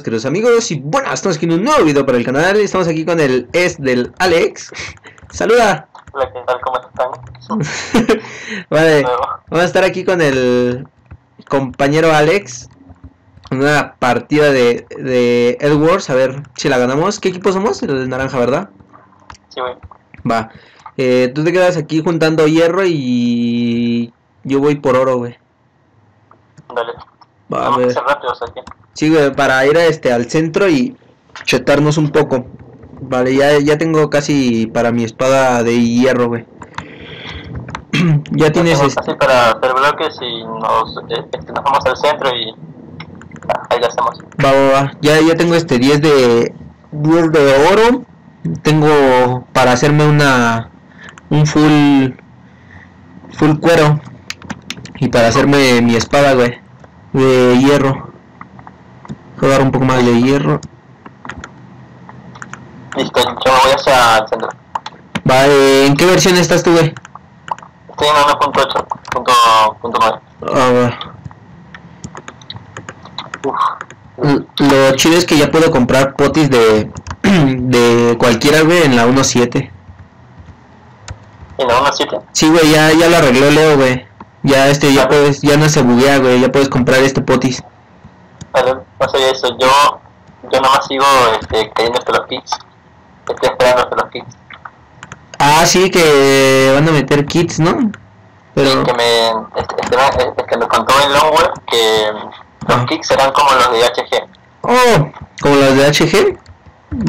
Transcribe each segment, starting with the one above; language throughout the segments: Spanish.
Queridos amigos y bueno, estamos aquí en un nuevo video para el canal, estamos aquí con el es del Alex. Saluda. Hola, ¿qué tal? ¿Cómo están? vale, vamos a estar aquí con el compañero Alex. en Una partida de, de Edwards, a ver si la ganamos. ¿Qué equipo somos? El naranja, ¿verdad? Sí, güey. Va. Eh, tú te quedas aquí juntando hierro y yo voy por oro, güey. Dale. Va, a Vamos a ver. ser rápidos aquí. Sí, güey, para ir a este al centro y chetarnos un poco. Vale, ya, ya tengo casi para mi espada de hierro, güey. ya tienes este. Así para hacer bloques y nos, eh, este, nos vamos al centro y ah, ahí lo hacemos. Va, va, va. Ya, ya tengo este 10 de 10 de oro. Tengo para hacerme una un full full cuero y para hacerme mi espada, güey, de hierro. Voy a dar un poco más de hierro. Listo, yo me voy hacia el centro. Va, eh, ¿en qué versión estás tú, güey? Estoy en 1.8, punto, punto 9. Ah, va. Uf, Lo chido es que ya puedo comprar potis de, de cualquiera, güey, en la 1.7. en la 1.7. Sí, güey, ya, ya lo arregló Leo, güey. Ya este, ya puedes, ya no se buguea, güey, ya puedes comprar este potis. Vale, no eso. Yo, yo nomás sigo este, cayendo hasta los kits. Estoy esperando hasta los kits. Ah, sí, que van a meter kits, ¿no? Pero, que me, este, este, me- es que me contó el Longware que los Ah. kicks serán como los de HG. oh, como las de HG.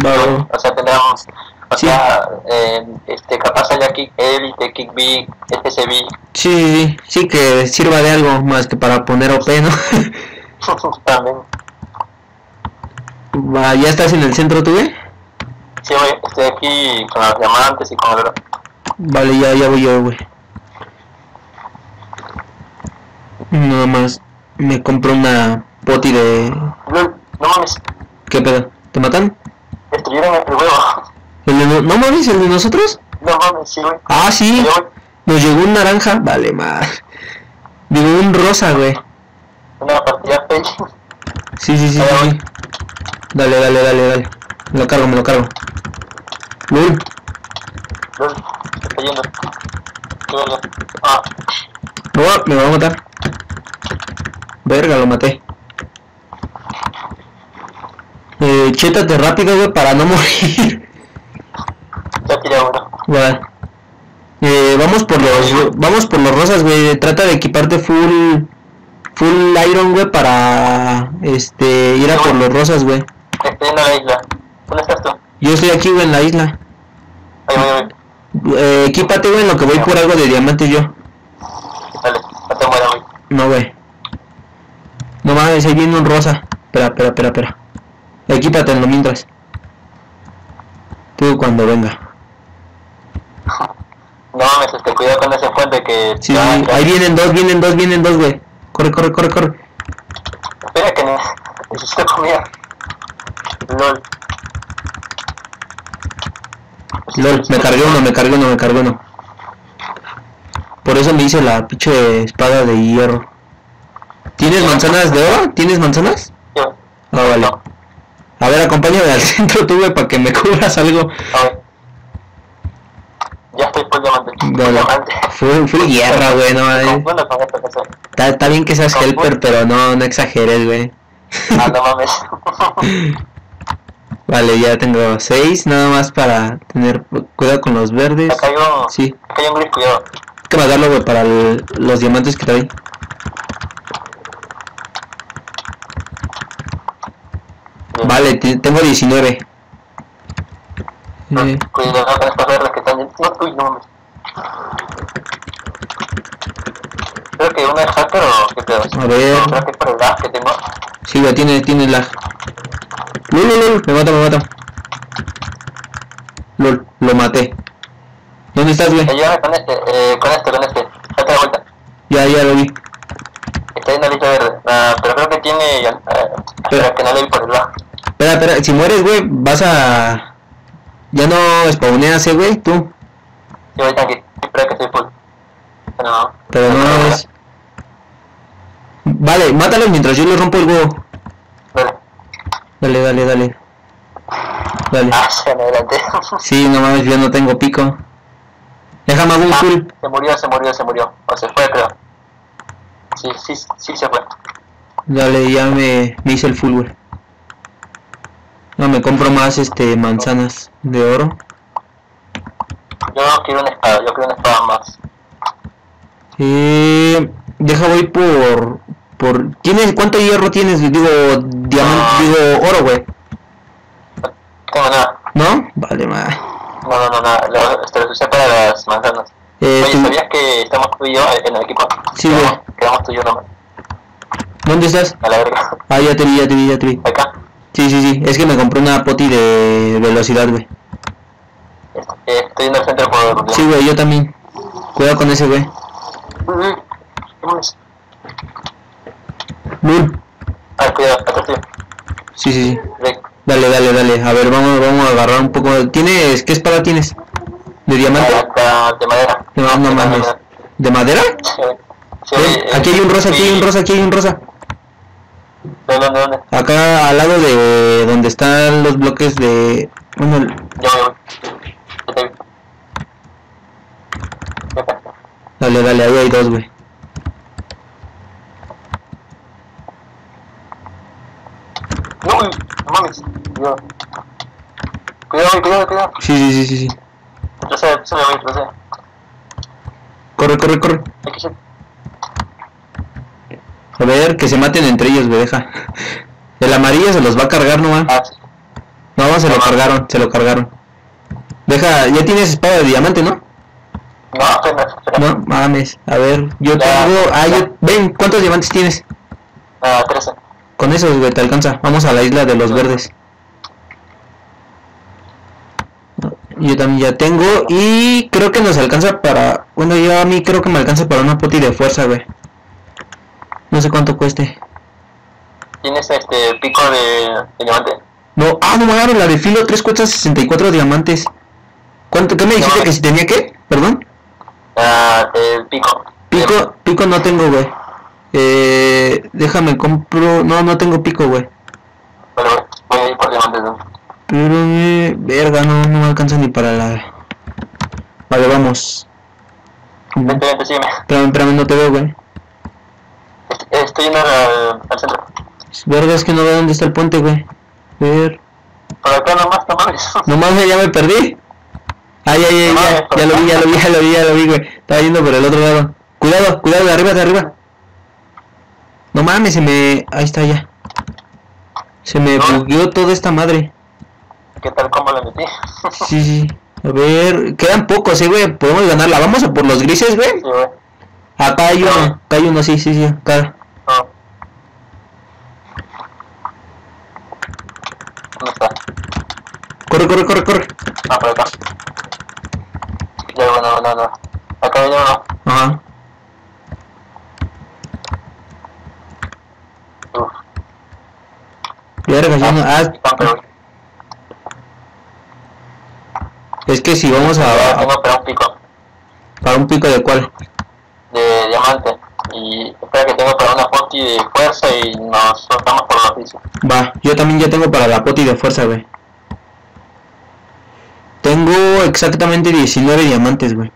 Va, va. O sea, tendremos, o Sí. sea, eh, este, capaz haya kick Elite, kick big, FCB. Sí, sí, sí, sí, que sirva de algo más que para poner OP, ¿no? También. Va, ya estás en el centro, tú, güey. Sí, güey, estoy aquí con los diamantes y con el. Vale, ya, ya voy yo, güey. Nada más me compro una poti de... Lol, no mames, ¿Qué pedo? ¿Te matan? destruyeron el huevo. ¿El de no... ¿No mames, el de nosotros? No mames, sí, güey. Ah, sí. Yo, güey, Nos llegó un naranja. Vale, más. Digo, un rosa, güey. una partida fake. Sí, sí, sí, sí, sí. Dale, dale, dale, dale. Me lo cargo, me lo cargo. Qué verga. Ah, me va a matar. Verga, lo maté. Eh, chétate rápido, güey, para no morir. ya tiré uno. Vale. Eh, vamos por los vamos por los rosas, güey. Trata de equiparte full full iron, güey, para este ir a por los rosas, güey. Estoy en la isla. ¿Dónde estás tú? Yo estoy aquí, güey, en la isla. Ahí voy, voy. Eh, equípate, güey, en lo que voy por algo de diamantes yo. Dale, no te mueras, güey. No, güey. No mames, ahí viene un rosa. Espera, espera, espera, espera. Equípate en lo mientras. Tú cuando venga. No mames, este, cuidado con ese puente que... Sí, ahí vienen dos, vienen dos, vienen dos, güey. Corre, corre, corre, corre. Espera que ne- necesito comida. LOL. LOL, me cargué uno, me cargué uno, me cargué uno. Por eso me hice la pinche espada de hierro. ¿Tienes manzanas de oro? ¿Tienes manzanas? Yo, Ah, vale. no, A ver, acompáñame al centro güey, para que me cubras algo. a ver. Ya estoy por diamante. Vale. Full, full guerra, güey, no, eh. Está bien que seas helper, pero no, no exageres, güey. Ah, no mames. Vale, ya tengo seis, nada más para tener cuidado con los verdes. Un... Sí, hay un gris, cuidado. hay que matarlo, güey, para el- los diamantes que trae. Bien. Vale, te- tengo 19. Eh, Cuidado con estas verdes que están... No, uy, no mames. Creo que uno es hacker o qué pedo. A ver. Creo que es por el lag que tengo. sí, güey, tiene, tiene lag. Lul, lul, lul, me mata, me mata. Lol, lo maté. ¿Dónde estás, güey? Ayúdame con este, eh, con este, con este. Date la vuelta. Ya, ya lo vi. Está en la lista verde. Ah, pero creo que tiene... Eh, espera, que no le vi por el lag. Espera, espera, si mueres, güey, vas a... Ya no spawneas, güey, tú. Yo voy tranqui. Espera que estoy full. No. Pero no es... Vale, mátalos mientras yo le rompo el huevo. Dale. Dale, dale, dale. Ah, se. Sí, no mames, yo no tengo pico. Déjame un Ah, full. se murió, se murió, se murió. O se fue, creo. Sí, sí, sí se fue. Dale, ya me, me hice el full. No, me compro más este manzanas de oro. Yo quiero una espada, yo quiero una espada más. Eh, deja voy por por ¿Tienes cuánto hierro tienes? Digo diamante, Ah. digo oro, güey. No tengo nada. ¿No? Vale, ma. No, no, no, nada. Lo, esto lo usé para las manzanas. Eh, Oye, tú- ¿sabías que estamos tú y yo en el equipo? Sí, güey. Quedamos tú y yo nomás. ¿Dónde estás? A la verga. Ah, ya te vi, ya te vi, ya te vi. Acá. Sí, sí, sí. Es que me compré una poti de velocidad, güey. Eh, estoy en el centro por... Sí, güey, yo también. Cuidado con ese, güey. Uy. Vámonos. Lul. Ah, cuidado, atrás. Sí, sí, sí. Dale, dale, dale. A ver, vamos, vamos a agarrar un poco. ¿Tienes qué espada tienes? ¿De diamante? Ah, de madera. No, no De mames. madera. ¿De madera? Sí, sí, Ven, eh, aquí hay un rosa, aquí hay un rosa, aquí hay un rosa. ¿Dónde, dónde? Acá al lado de donde están los bloques de... Bueno, Yo voy, dale, dale, ahí hay dos, güey. No, uy, no mames. Cuidado. Cuidado. Sí, sí, sí, sí, sí. Yo sé, yo sé, yo sé. Corre, corre, corre. A ver, que se maten entre ellos, güey, deja. El amarillo se los va a cargar, no va. Ah, sí. No, se lo cargaron, se lo cargaron. Deja, ya tienes espada de diamante, ¿no? No. No, mames. A ver, yo Ya, tengo... Ah, ya. yo... Ven, ¿cuántos diamantes tienes? Ah, 13. Con esos, güey, te alcanza. Vamos a la isla de los verdes. Yo también ya tengo y creo que nos alcanza para... Bueno, yo a mí creo que me alcanza para una poti de fuerza, güey. No sé cuánto cueste. ¿Tienes este pico de, de diamante? No, ah, no mames, la de filo 3 cuesta 64 diamantes. ¿Cuánto? ¿Qué me dijiste No. que si tenía qué? Perdón. Ah, el pico. Pico, pico no tengo, güey. Eh, déjame compro... No, no tengo pico, güey. Pero voy a ir por diamantes. ¿no? Pero, eh, verga, no, no me alcanza ni para la... Vale, vamos. Vente, vente, sígueme. Espérame, espérame, no te veo, güey. Est- Estoy yendo al, al centro. Verga, es que no veo dónde está el puente, güey. Ver... Por acá nomás, no mames. No mames, ya me perdí. Ay, ay, ay, No ya, mames, por ya lo vi, ya lo vi, ya lo vi, ya lo vi, güey. Estaba yendo por el otro lado. Cuidado, cuidado, de arriba, de arriba. No mames, se me... Ahí está ya. Se me bugueó toda esta madre. ¿Qué tal? ¿Cómo la metí? Sí, sí. A ver, quedan pocos, eh, güey. Podemos ganarla. Vamos a por los grises, güey. Sí, güey. Acá hay uno, acá hay uno, sí, sí, sí. Acá. No. ¿Dónde está? Corre, corre, corre, corre. Ah, por acá. Ya, bueno, no, no. Acá viene uno. Ajá. Uf. Verga, ya no. Ah, Están, pero- es que si vamos a, tengo para un pico para un pico de cuál. de diamante. Y espera que tengo para una poti de fuerza y nos soltamos por la. Va, yo también ya tengo para la poti de fuerza, güey. Tengo exactamente 19 diamantes, güey.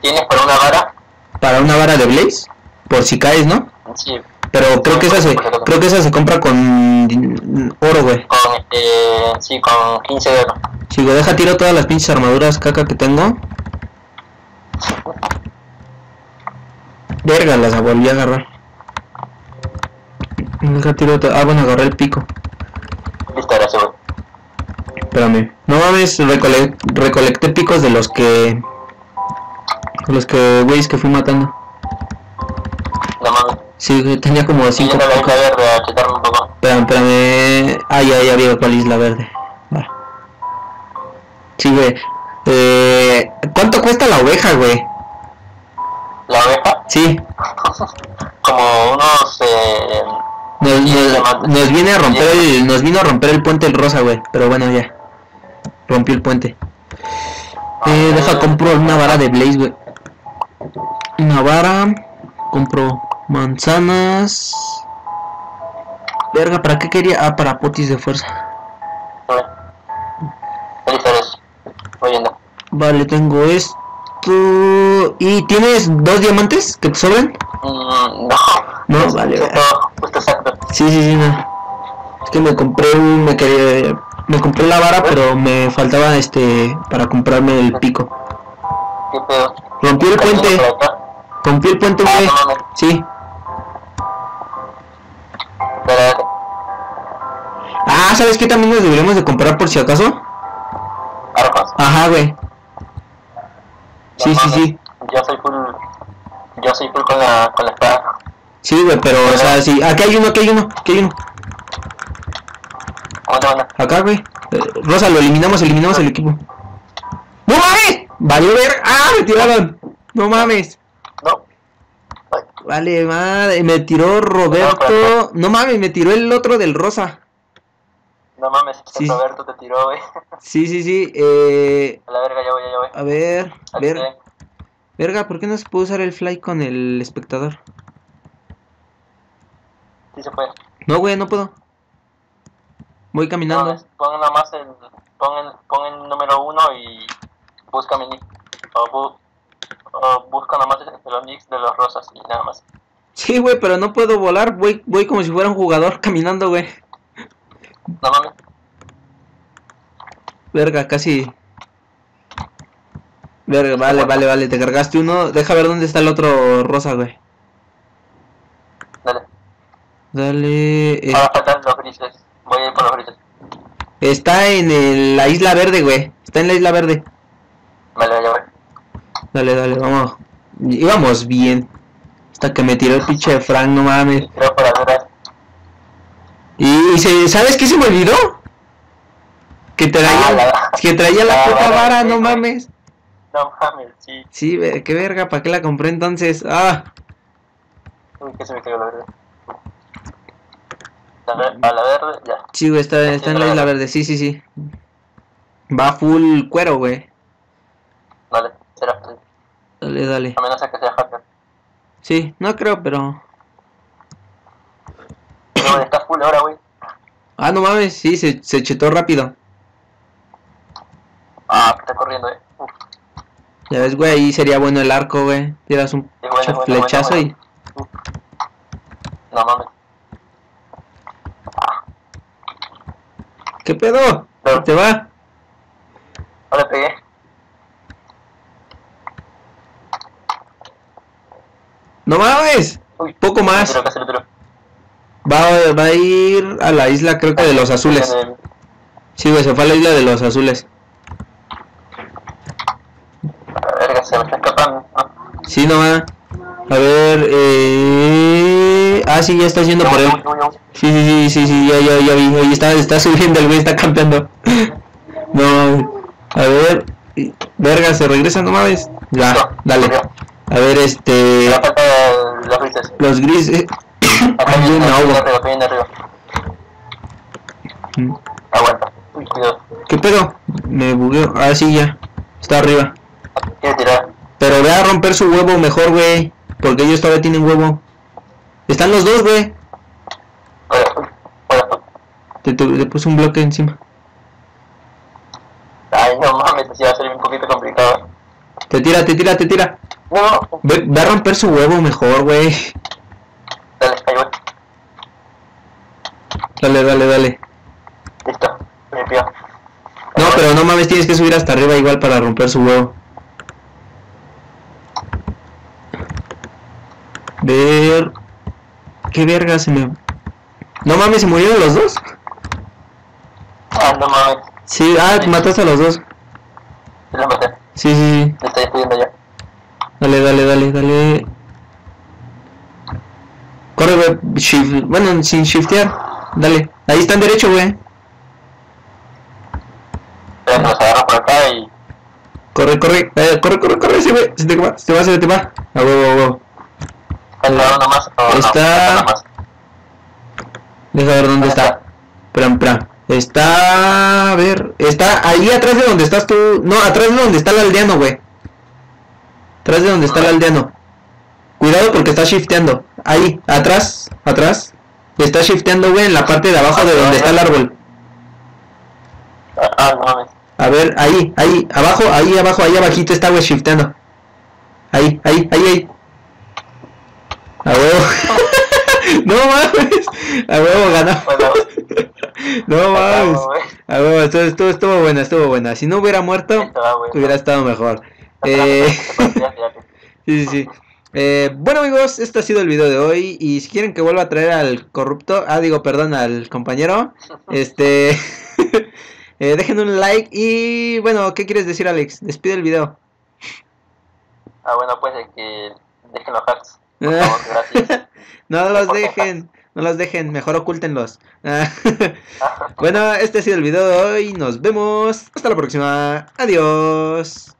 ¿Tienes para una vara? Para una vara de Blaze, por si caes, ¿no? Sí, Pero creo que esa se, creo que esa se compra con oro, güey. con, este, sí, con 15 de oro. Si güey, deja tiro todas las pinches armaduras caca que tengo. Verga, las volví a agarrar. Deja tiro to- Ah, bueno, agarré el pico. Listo, gracias, güey. Espérame. No mames, recole- recolecté picos de los que... De los que, güeyes, que fui matando. No mames. Sí, tenía como Estoy cinco yendo a la picos. a un poco. Espérame, espérame. Ah, ya, ya vi cuál isla verde. Va. Sí, güey. Eh, ¿Cuánto cuesta la oveja, güey? La oveja, Sí. como unos... Eh, Nos, viene a romper el, nos vino a romper el puente el rosa, güey. Pero bueno, ya. Rompió el puente. Eh, deja compro una vara de Blaze, güey. Una vara. Compro manzanas. Verga, ¿para qué quería? Ah, para potis de fuerza. Voy yendo. Vale, tengo esto. ¿Y tienes dos diamantes que te sobran? Mm, no. No, Es vale, justo- Justo exacto. Sí, sí, sí, no. Es que me compré un, me quería, me compré la vara, pero me faltaba este para comprarme el pico. ¿Qué pedo? Rompí el ¿Camino puente, rompí el puente, Ah, güey. mames. Sí. Ah, ¿sabes qué también nos deberíamos de comprar por si acaso? armas. Ajá, güey. Sí, sí, sí. Yo soy full. Yo soy full con la, con la espada. Sí, güey, pero, o sea, sí. Aquí hay uno, aquí hay uno, aquí hay uno. Bueno, bueno. Acá, güey. Eh, Rosa, lo eliminamos, eliminamos el equipo. ¡No mames! Vale, ver. ¡Ah! Me tiraron. No mames. No. Vale, madre. Me tiró Roberto. No mames, me tiró el otro del Rosa. No mames, Sí. Roberto te tiró, güey. Sí, sí, sí. Eh, A la verga, ya voy, ya voy. a ver, Aquí, ver. Verga, ¿por qué no se puede usar el fly con el espectador? Sí se puede. No, güey, no puedo. Voy No, caminando. mames, pon nada más el. Pon el, pon el número uno y busca mi nick. O, bu- o busca nada más los nicks de los rosas y nada más. Sí, güey, pero no puedo volar. Voy, voy como si fuera un jugador caminando, güey. No mames. Verga, casi. Verga, vale, vale, vale. Te cargaste uno. Deja ver dónde está el otro rosa, güey. Dale. Dale. eh, Ahora faltan los grises. Voy a ir por los grises. está en el- la isla verde, güey. Está en la isla verde. Vale, voy. Dale, dale, vamos. Íbamos bien. Hasta que me tiró el pinche Frank, no mames. Se, ¿sabes qué se me olvidó? Que traía, Ah, la- que traía la la puta vara, no mames. No mames, sí. Sí, qué verga, ¿para qué la compré entonces? Ah, Uy, que se me cayó la verde. A la, a la verde, ya. sí, güey, está, está en la isla verde, sí, sí, sí. Va full cuero, güey. Vale, será. Dale, dale. A menos a que sea hacker. Sí, no creo, pero... No, está full ahora, güey. Ah, no mames, sí, se, se chetó rápido. Ah, está corriendo, eh. Uf, Ya ves, güey, ahí sería bueno el arco, güey. Tiras un Sí, bueno, pinche bueno, flechazo bueno, y... uf. No mames. ¿Qué pedo? No. ¿Te va? No le pegué. ¡No mames! Uy, Poco más. Casi lo, casi lo tiro. Va, va a ir a la isla, creo que de los azules. Sí, güey, se fue a la isla de los azules. A verga, se me está escapando. Sí, no va. A ver, eh... Ah, sí, ya está yendo por él. Sí, sí, sí, sí, sí, ya, ya, ya vi. Oye, está, está subiendo el güey, está campeando. No, a ver. Verga, se regresa, no mames. Ya, dale. A ver, este... Los grises. Acá Hay viene, una acá viene agua. arriba, acá viene arriba. Aguanta. Uy, cuidado. ¿Qué pedo? Me bugueo. Ah, sí, ya. Está arriba. Quiere tirar. Pero ve a romper su huevo mejor, güey. Porque ellos todavía tienen huevo. Están los dos, güey. Te, te puse un bloque encima. Ay, no mames, así va a ser un poquito complicado. Te tira, te tira, te tira. No, Ve, ve a romper su huevo mejor, güey. Dale, ahí voy. Dale, dale, dale. Listo, limpio. No, pero no mames, tienes que subir hasta arriba igual para romper su huevo. Ver... ¿Qué verga se me... No mames, ¿se murieron los dos? Ah, no mames, Sí, ah, mataste a los dos. se lo maté. Sí, sí, sí. Estoy estudiando ya. Dale, dale, dale, dale. Corre. Shift. Bueno, sin shiftear. Dale. Ahí está en derecho, güey. Nos agarra por acá y. Corre, corre. Eh, corre, corre, corre. Sí, güey. Se te va, se te va, se te va. A huevo, a huevo. Está-. Deja ver dónde está. Espera, espera. Está. A ver. Está ahí atrás de donde estás tú. No, atrás de donde está el aldeano, güey. Atrás de donde está el aldeano. Cuidado porque está shifteando. Ahí, atrás, atrás. Está shifteando, güey, en la parte de abajo de donde está el árbol. Ah, no mames. A ver, ahí, ahí, abajo, ahí abajo, ahí abajito está, güey, shifteando. Ahí, ahí, ahí, ahí. A huevo. no mames. A huevo. Bueno, No mames. A huevo, estuvo, estuvo, estuvo buena, estuvo buena. Si no hubiera muerto, hubiera estado mejor. Eh, sí, sí, sí. Eh, bueno amigos, este ha sido el video de hoy y si quieren que vuelva a traer al corrupto, ah digo, perdón, al compañero, este, eh, dejen un like y bueno, ¿qué quieres decir Alex? Despide el video. Ah, bueno, pues de que dejen los hacks. Por favor, gracias. no los dejen, no los dejen, mejor ocúltenlos. bueno, este ha sido el video de hoy, nos vemos, hasta la próxima, adiós.